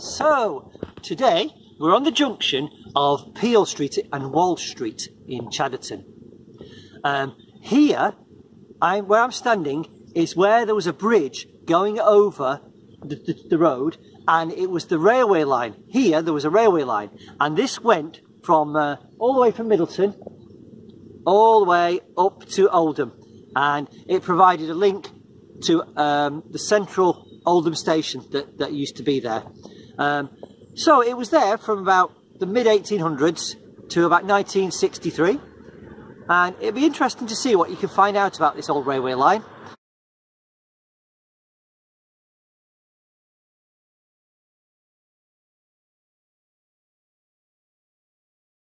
So, today we're on the junction of Peel Street and Wall Street in Chadderton. Um, here, I'm, where I'm standing is where there was a bridge going over the, the, the road and it was the railway line. Here there was a railway line and this went from uh, all the way from Middleton all the way up to Oldham and it provided a link to um, the central Oldham station that, that used to be there. Um, so it was there from about the mid 1800s to about 1963 and it'd be interesting to see what you can find out about this old railway line.